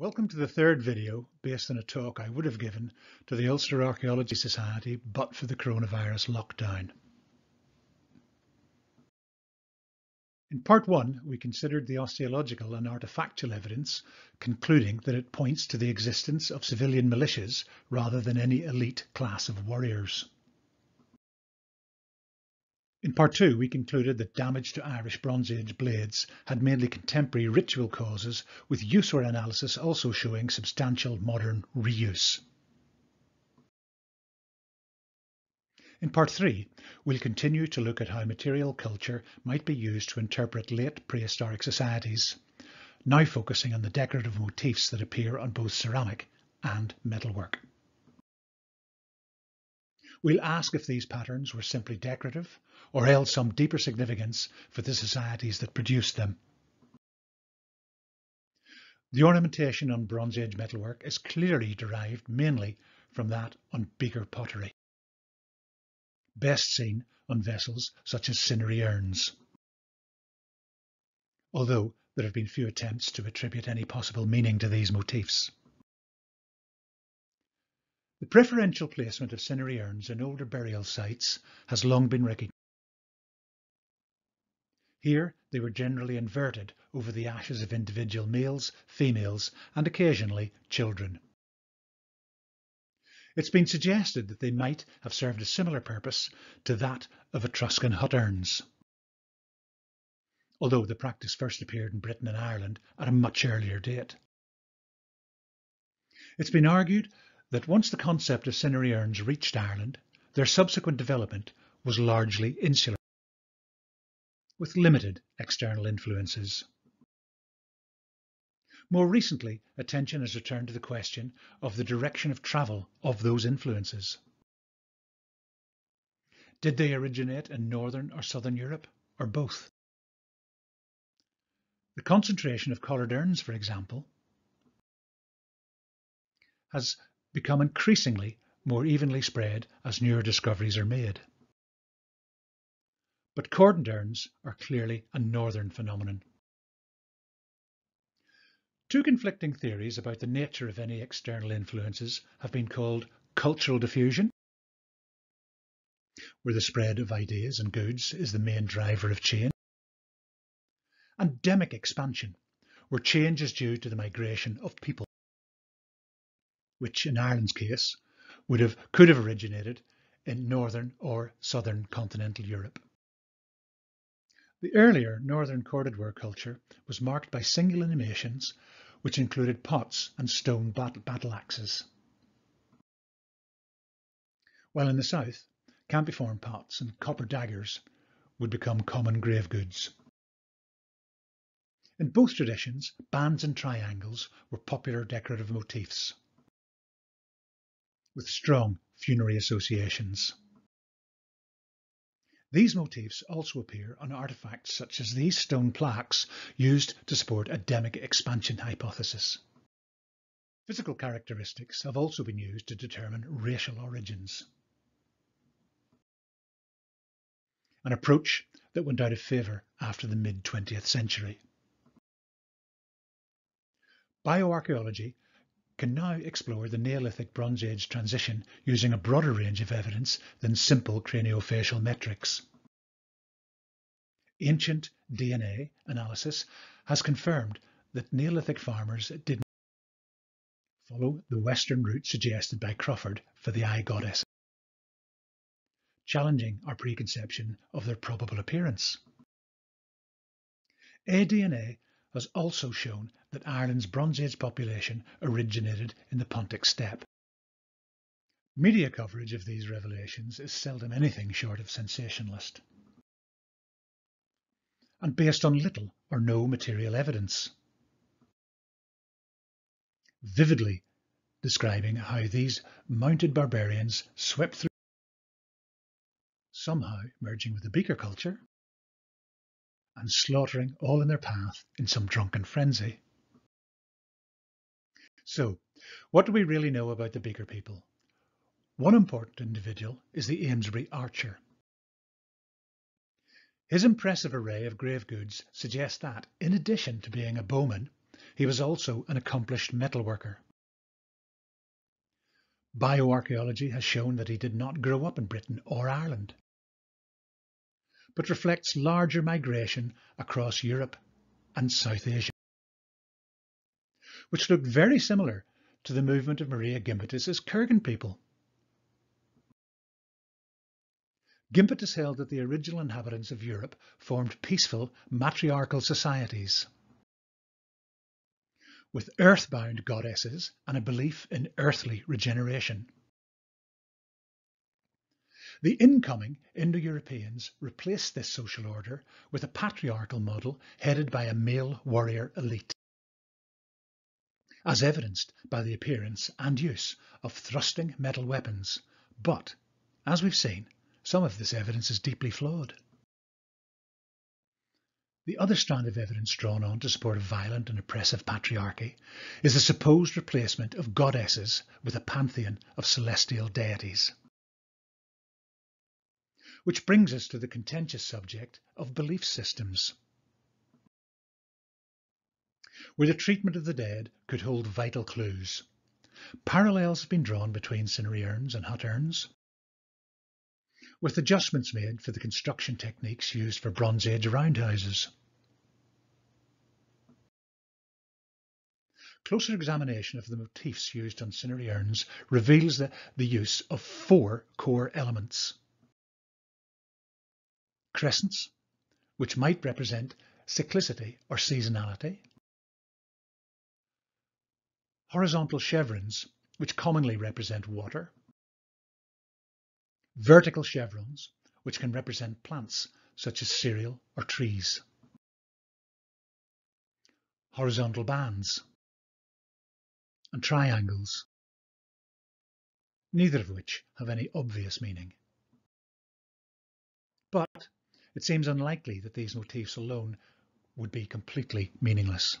Welcome to the third video based on a talk I would have given to the Ulster Archaeology Society but for the coronavirus lockdown. In part one, we considered the osteological and artefactual evidence, concluding that it points to the existence of civilian militias rather than any elite class of warriors. In part two, we concluded that damage to Irish Bronze Age blades had mainly contemporary ritual causes, with use use-wear analysis also showing substantial modern reuse. In part three, we'll continue to look at how material culture might be used to interpret late prehistoric societies, now focusing on the decorative motifs that appear on both ceramic and metalwork. We'll ask if these patterns were simply decorative or held some deeper significance for the societies that produced them. The ornamentation on Bronze Age metalwork is clearly derived mainly from that on beaker pottery, best seen on vessels such as cinerary urns. Although there have been few attempts to attribute any possible meaning to these motifs. The preferential placement of cinerary urns in older burial sites has long been recognised. Here they were generally inverted over the ashes of individual males, females and occasionally children. It's been suggested that they might have served a similar purpose to that of Etruscan hut urns, although the practice first appeared in Britain and Ireland at a much earlier date. It's been argued that once the concept of cinerary urns reached Ireland, their subsequent development was largely insular, with limited external influences. More recently, attention has returned to the question of the direction of travel of those influences. Did they originate in Northern or Southern Europe, or both? The concentration of collared urns, for example, has become increasingly more evenly spread as newer discoveries are made. But cordon urns are clearly a northern phenomenon. Two conflicting theories about the nature of any external influences have been called cultural diffusion, where the spread of ideas and goods is the main driver of change, and demic expansion, where change is due to the migration of people which in Ireland's case would have could have originated in northern or southern continental Europe. The earlier northern corded ware culture was marked by single inhumations which included pots and stone battle axes. While in the south, campaniform pots and copper daggers would become common grave goods. In both traditions, bands and triangles were popular decorative motifs with strong funerary associations. These motifs also appear on artifacts such as these stone plaques used to support a demic expansion hypothesis. Physical characteristics have also been used to determine racial origins. An approach that went out of favour after the mid-20th century. Bioarchaeology can now explore the Neolithic Bronze Age transition using a broader range of evidence than simple craniofacial metrics. Ancient DNA analysis has confirmed that Neolithic farmers did follow the Western route suggested by Crawford for the eye goddess, challenging our preconception of their probable appearance. ADNA has also shown that Ireland's Bronze Age population originated in the Pontic steppe. Media coverage of these revelations is seldom anything short of sensationalist and based on little or no material evidence. Vividly describing how these mounted barbarians swept through somehow merging with the beaker culture and slaughtering all in their path in some drunken frenzy. So, what do we really know about the Beaker people? One important individual is the Amesbury archer. His impressive array of grave goods suggests that, in addition to being a bowman, he was also an accomplished metalworker. Bioarchaeology has shown that he did not grow up in Britain or Ireland, but reflects larger migration across Europe and South Asia, which looked very similar to the movement of Maria Gimbutas's Kurgan people. Gimbutas held that the original inhabitants of Europe formed peaceful matriarchal societies with earthbound goddesses and a belief in earthly regeneration. The incoming Indo-Europeans replaced this social order with a patriarchal model headed by a male warrior elite, as evidenced by the appearance and use of thrusting metal weapons. But, as we've seen, some of this evidence is deeply flawed. The other strand of evidence drawn on to support a violent and oppressive patriarchy is the supposed replacement of goddesses with a pantheon of celestial deities. Which brings us to the contentious subject of belief systems, where the treatment of the dead could hold vital clues. Parallels have been drawn between cinerary urns and hut urns, with adjustments made for the construction techniques used for Bronze Age roundhouses. Closer examination of the motifs used on cinerary urns reveals the, the use of four core elements. Crescents, which might represent cyclicity or seasonality. Horizontal chevrons, which commonly represent water vertical chevrons, which can represent plants such as cereal or trees, horizontal bands, and triangles, neither of which have any obvious meaning. But it seems unlikely that these motifs alone would be completely meaningless.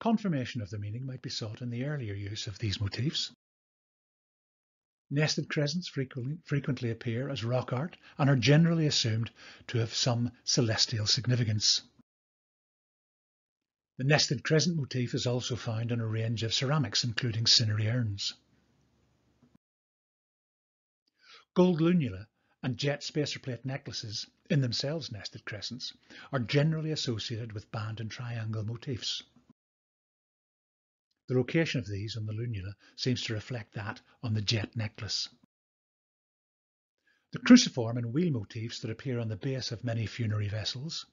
Confirmation of their meaning might be sought in the earlier use of these motifs, Nested crescents frequently, frequently appear as rock art and are generally assumed to have some celestial significance. The nested crescent motif is also found in a range of ceramics, including cinerary urns. Gold lunula and jet spacer plate necklaces, in themselves nested crescents, are generally associated with band and triangle motifs. The location of these on the lunula seems to reflect that on the jet necklace. The cruciform and wheel motifs that appear on the base of many funerary vessels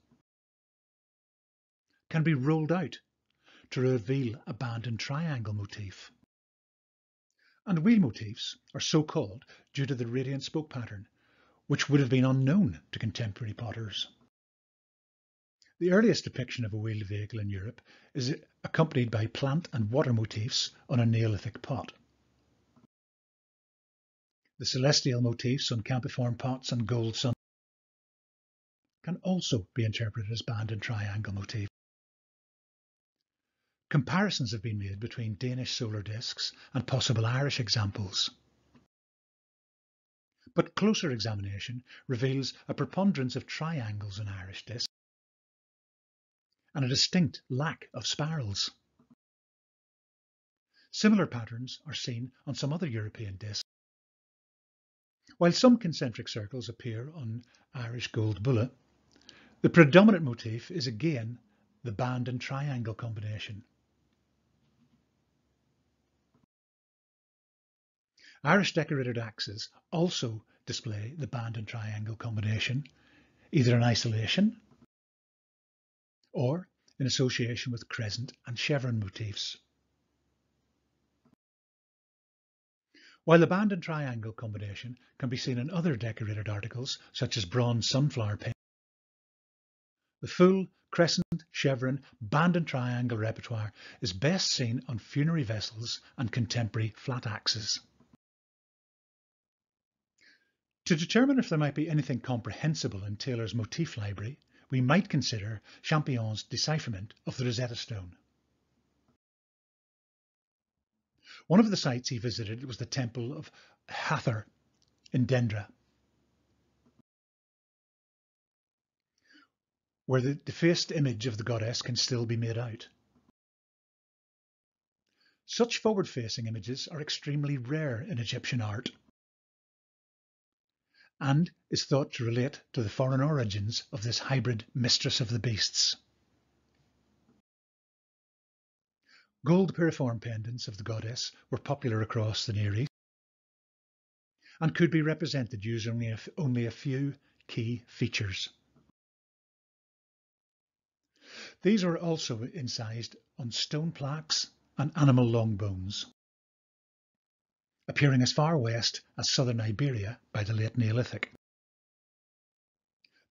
can be rolled out to reveal a band and triangle motif. And wheel motifs are so called due to the radiant spoke pattern, which would have been unknown to contemporary potters. The earliest depiction of a wheeled vehicle in Europe is accompanied by plant and water motifs on a Neolithic pot. The celestial motifs on campaniform pots and gold sun can also be interpreted as band and triangle motifs. Comparisons have been made between Danish solar discs and possible Irish examples. But closer examination reveals a preponderance of triangles in Irish discs and a distinct lack of spirals. Similar patterns are seen on some other European discs. While some concentric circles appear on Irish gold bulla, the predominant motif is again the band and triangle combination. Irish decorated axes also display the band and triangle combination, either in isolation or in association with crescent and chevron motifs. While the band and triangle combination can be seen in other decorated articles, such as bronze sunflower pin, the full crescent, chevron, band and triangle repertoire is best seen on funerary vessels and contemporary flat axes. To determine if there might be anything comprehensible in Taylor's motif library, we might consider Champollion's decipherment of the Rosetta Stone. One of the sites he visited was the temple of Hathor in Dendera. where the defaced image of the goddess can still be made out. Such forward-facing images are extremely rare in Egyptian art and is thought to relate to the foreign origins of this hybrid mistress of the beasts. Gold piriform pendants of the goddess were popular across the Near East and could be represented using only a few key features. These are also incised on stone plaques and animal long bones appearing as far west as southern Iberia by the late Neolithic.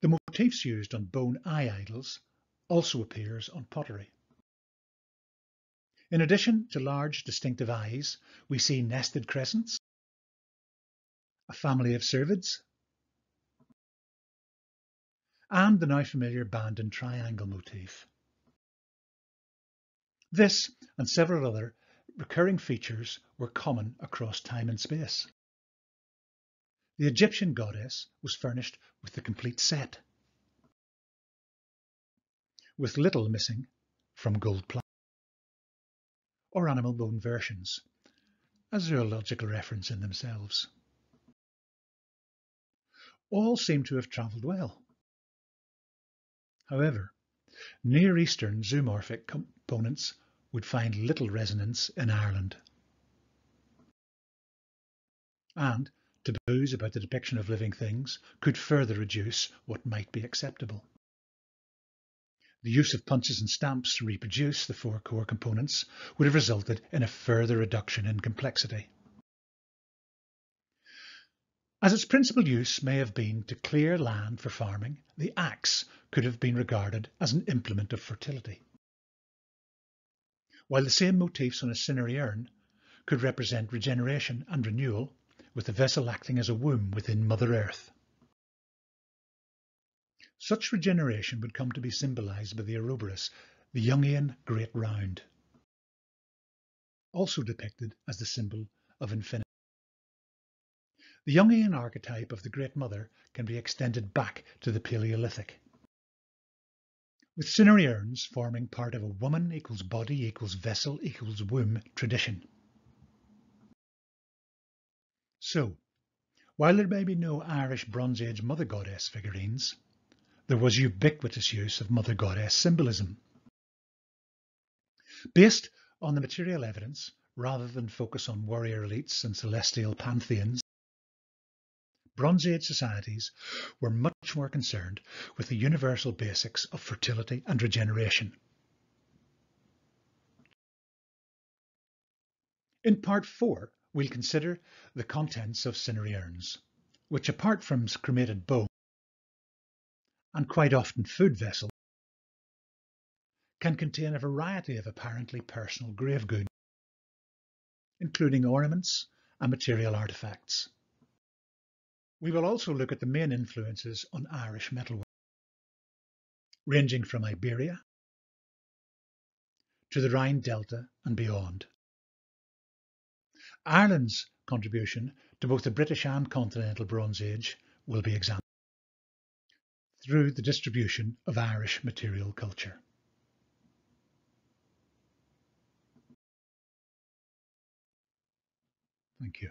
The motifs used on bone eye idols also appears on pottery. In addition to large distinctive eyes, we see nested crescents, a family of cervids, and the now familiar band and triangle motif. This and several other recurring features were common across time and space. The Egyptian goddess was furnished with the complete set, with little missing from gold plaque or animal bone versions, a zoological reference in themselves. All seem to have travelled well. However, Near Eastern zoomorphic components would find little resonance in Ireland. And taboos about the depiction of living things could further reduce what might be acceptable. The use of punches and stamps to reproduce the four core components would have resulted in a further reduction in complexity. As its principal use may have been to clear land for farming, the axe could have been regarded as an implement of fertility while the same motifs on a cinerary urn could represent regeneration and renewal, with the vessel acting as a womb within Mother Earth. Such regeneration would come to be symbolised by the Ouroboros, the Jungian Great Round, also depicted as the symbol of infinity. The Jungian archetype of the Great Mother can be extended back to the Paleolithic with cinerary urns forming part of a woman equals body equals vessel equals womb tradition. So, while there may be no Irish Bronze Age Mother Goddess figurines, there was ubiquitous use of Mother Goddess symbolism. Based on the material evidence, rather than focus on warrior elites and celestial pantheons, Bronze Age societies were much more concerned with the universal basics of fertility and regeneration. In part four, we'll consider the contents of cinerary urns, which apart from cremated bone and quite often food vessels, can contain a variety of apparently personal grave goods, including ornaments and material artifacts. We will also look at the main influences on Irish metalwork, ranging from Iberia to the Rhine Delta and beyond. Ireland's contribution to both the British and continental Bronze Age will be examined through the distribution of Irish material culture. Thank you.